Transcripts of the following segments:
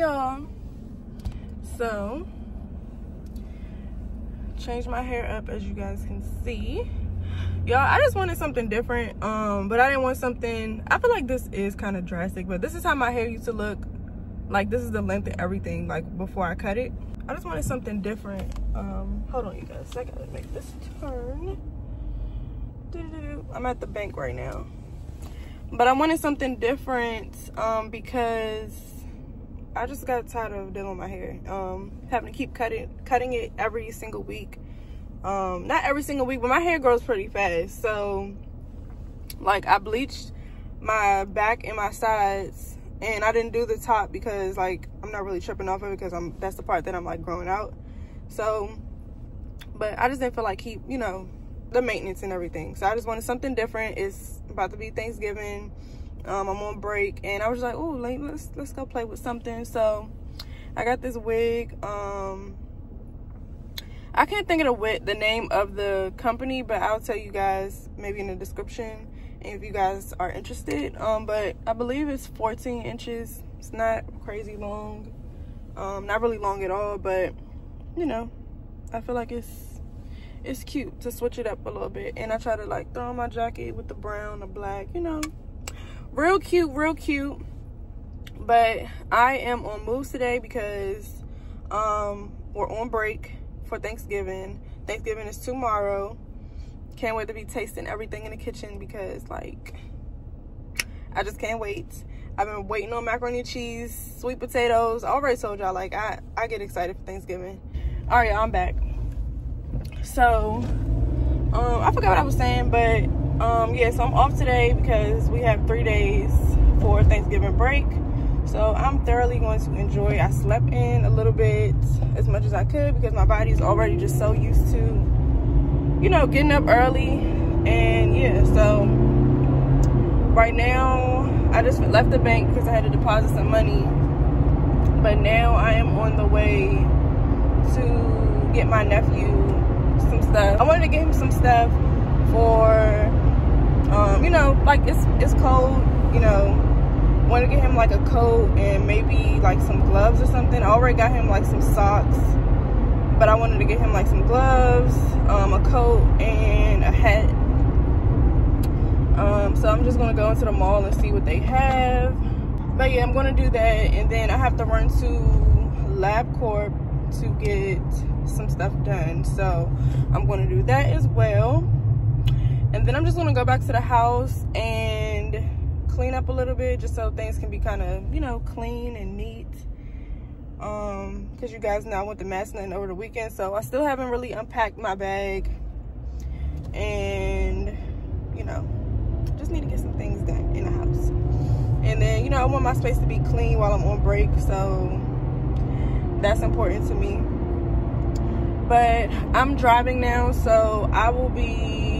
y'all. So changed my hair up as you guys can see. Y'all i just wanted something different um but i didn't want something i feel like this is kind of drastic but this is how my hair used to look. Like this is the length of everything like before i cut it. I just wanted something different um hold on you guys i gotta make this turn. I'm at the bank right now. But i wanted something different um because I just got tired of dealing with my hair. Um, having to keep cutting cutting it every single week. Um, not every single week, but my hair grows pretty fast. So, like, I bleached my back and my sides, and I didn't do the top because, like, I'm not really tripping off of it because I'm that's the part that I'm like growing out. So, but I just didn't feel like keep you know the maintenance and everything. So I just wanted something different. It's about to be Thanksgiving um, i'm on break and i was like oh let's let's go play with something. So i got this wig um i can't think of the wig the name of the company but i'll tell you guys maybe in the description if you guys are interested. Um but i believe it's 14 inches. It's not crazy long um not really long at all but you know i feel like it's it's cute to switch it up a little bit. And i try to like throw on my jacket with the brown the black you know real cute real cute. But i am on moves today because um we're on break for thanksgiving. Thanksgiving is tomorrow. Can't wait to be tasting everything in the kitchen because like i just can't wait. I've been waiting on macaroni and cheese sweet potatoes. Already told y'all like i i get excited for thanksgiving. All right i'm back. So um i forgot what i was saying but um yeah so i'm off today because we have three days for thanksgiving break. So i'm thoroughly going to enjoy. I slept in a little bit as much as i could because my body is already just so used to you know getting up early. And yeah so right now i just left the bank because i had to deposit some money. But now i am on the way to get my nephew some stuff. I wanted to get him some stuff for um, you know, like it's it's cold, you know, want to get him like a coat and maybe like some gloves or something. I already got him like some socks, but I wanted to get him like some gloves, um, a coat, and a hat. Um, so I'm just gonna go into the mall and see what they have. But yeah, I'm gonna do that, and then I have to run to LabCorp to get some stuff done. So I'm gonna do that as well and then i'm just gonna go back to the house and clean up a little bit just so things can be kind of you know clean and neat. Um because you guys know i went to Massillon over the weekend so i still haven't really unpacked my bag. And you know just need to get some things done in the house. And then you know i want my space to be clean while i'm on break so that's important to me. But i'm driving now so i will be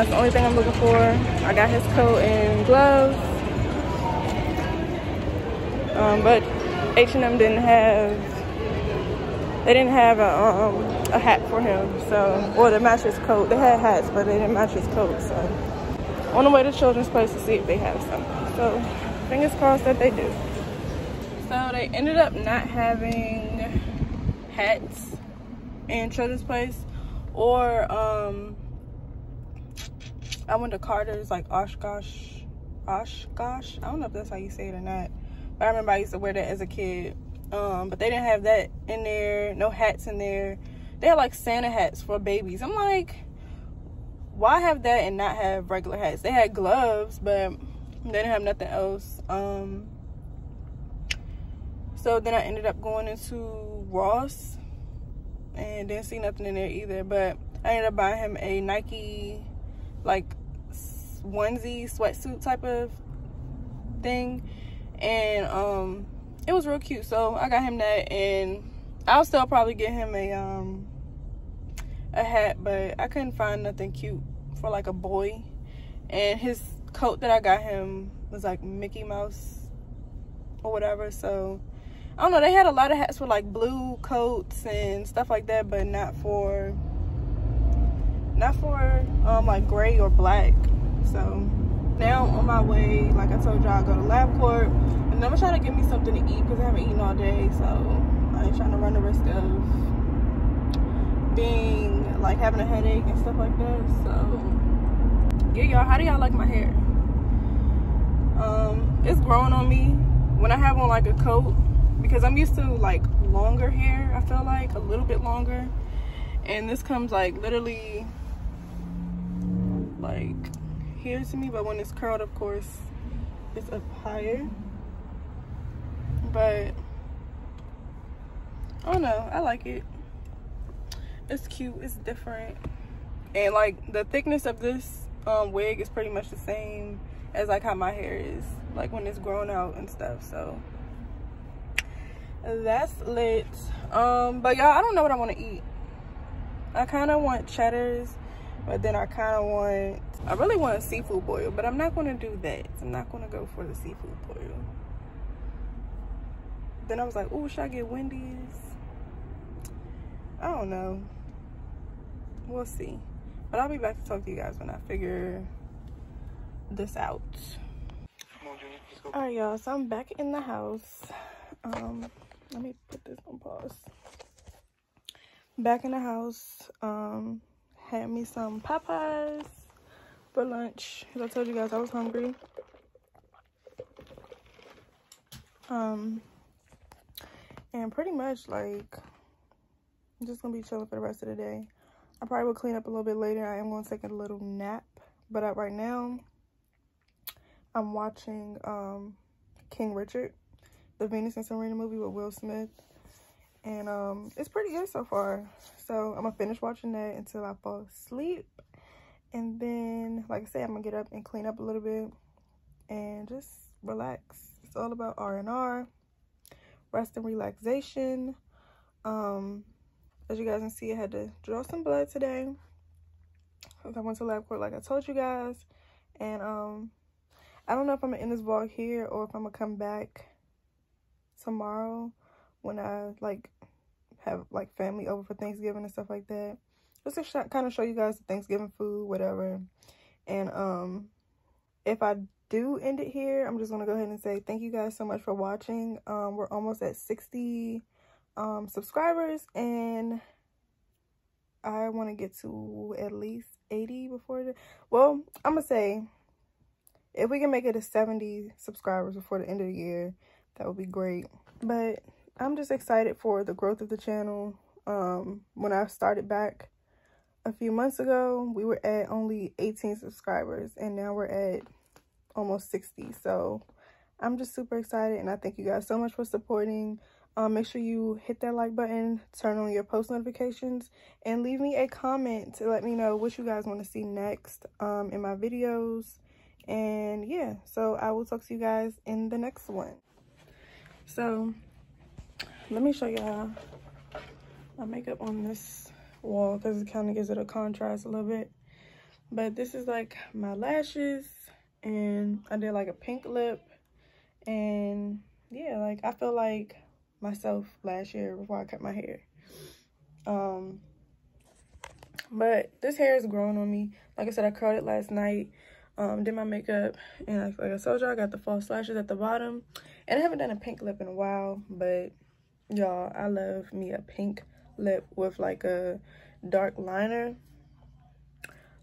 That's the only thing I'm looking for. I got his coat and gloves. Um, but H&M didn't have, they didn't have a, um, a hat for him. So, or the match his coat. They had hats, but they didn't match his coat. So, on the way to Children's Place to see if they have some. So, fingers crossed that they do. So, they ended up not having hats in Children's Place. Or, um, I went to Carter's, like Oshkosh. Oshkosh? I don't know if that's how you say it or not. But I remember I used to wear that as a kid. Um, but they didn't have that in there. No hats in there. They had like Santa hats for babies. I'm like, why have that and not have regular hats? They had gloves, but they didn't have nothing else. Um, so then I ended up going into Ross and didn't see nothing in there either. But I ended up buying him a Nike like onesie sweatsuit type of thing. And um it was real cute. So i got him that and i'll still probably get him a um a hat but i couldn't find nothing cute for like a boy. And his coat that i got him was like mickey mouse or whatever. So i don't know. They had a lot of hats with like blue coats and stuff like that but not for not for um like gray or black so now on my way, like I told y'all, I go to LabCorp. And I'm trying to get me something to eat because I haven't eaten all day. So I ain't trying to run the risk of being like having a headache and stuff like that. So yeah, y'all, how do y'all like my hair? Um, it's growing on me when I have on like a coat because I'm used to like longer hair, I feel like a little bit longer. And this comes like literally like here to me but when it's curled of course it's up higher. But I don't know. I like it. It's cute. It's different. And like the thickness of this um, wig is pretty much the same as like how my hair is like when it's grown out and stuff so. That's lit. Um but y'all I don't know what I want to eat. I kind of want cheddars but then I kind of want I really want a seafood boil, but I'm not going to do that. I'm not going to go for the seafood boil. Then I was like, oh, should I get Wendy's? I don't know. We'll see. But I'll be back to talk to you guys when I figure this out. All right, y'all. So I'm back in the house. Um, let me put this on pause. Back in the house. Um, had me some Popeyes for lunch. As I told you guys, I was hungry. Um, and pretty much like, I'm just gonna be chilling for the rest of the day. I probably will clean up a little bit later. I am gonna take a little nap, but uh, right now, I'm watching um King Richard, the Venus and Serena movie with Will Smith. And um, it's pretty good so far. So I'm gonna finish watching that until I fall asleep and then like i said i'm gonna get up and clean up a little bit and just relax. It's all about r&r rest and relaxation. Um as you guys can see i had to draw some blood today i went to LabCorp like i told you guys. And um i don't know if i'm gonna end this vlog here or if i'm gonna come back tomorrow when i like have like family over for thanksgiving and stuff like that. Just to kind of show you guys the Thanksgiving food, whatever. And um, if I do end it here, I'm just going to go ahead and say thank you guys so much for watching. Um, we're almost at 60 um, subscribers and I want to get to at least 80 before the, well, I'm going to say if we can make it to 70 subscribers before the end of the year, that would be great. But I'm just excited for the growth of the channel. Um, when I started back, a few months ago, we were at only 18 subscribers and now we're at almost 60. So I'm just super excited and I thank you guys so much for supporting. Um, make sure you hit that like button, turn on your post notifications, and leave me a comment to let me know what you guys want to see next um, in my videos. And yeah, so I will talk to you guys in the next one. So let me show y'all my makeup on this wall because it kind of gives it a contrast a little bit. But this is like my lashes and I did like a pink lip and yeah, like I feel like myself last year before I cut my hair. Um, but this hair is growing on me. Like I said, I curled it last night. Um, did my makeup and like, like I told you, I got the false lashes at the bottom. And I haven't done a pink lip in a while, but y'all, I love me a pink lip with like a dark liner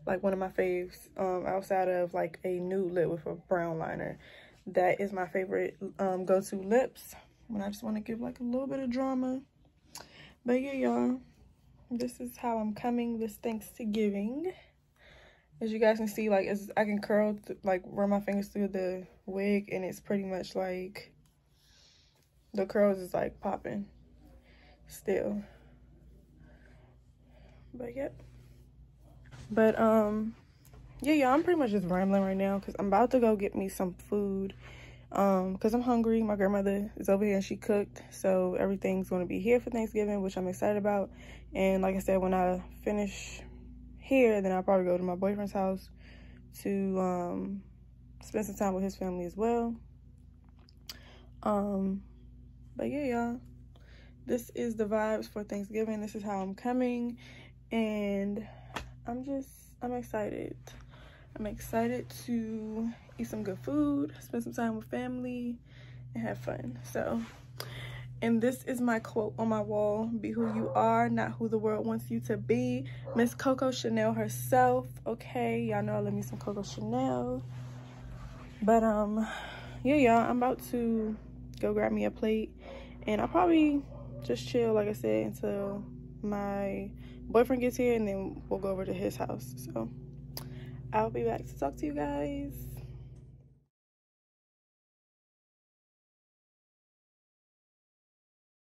like one of my faves um outside of like a nude lip with a brown liner that is my favorite um go-to lips when I just want to give like a little bit of drama. But yeah, y'all, this is how I'm coming this Thanksgiving. As you guys can see, like as I can curl, like run my fingers through the wig, and it's pretty much like the curls is like popping still. But yep. But um, yeah, yeah, I'm pretty much just rambling right now because I'm about to go get me some food um because i'm hungry. My grandmother is over here and she cooked so everything's going to be here for thanksgiving which i'm excited about. And like i said when i finish here then i'll probably go to my boyfriend's house to um spend some time with his family as well. Um but yeah y'all. This is the vibes for thanksgiving. This is how i'm coming and i'm just i'm excited I'm excited to eat some good food, spend some time with family, and have fun. So, and this is my quote on my wall, be who you are, not who the world wants you to be. Miss Coco Chanel herself, okay? Y'all know I love me some Coco Chanel. But, um, yeah, y'all, I'm about to go grab me a plate. And I'll probably just chill, like I said, until my boyfriend gets here. And then we'll go over to his house, so... I'll be back to talk to you guys.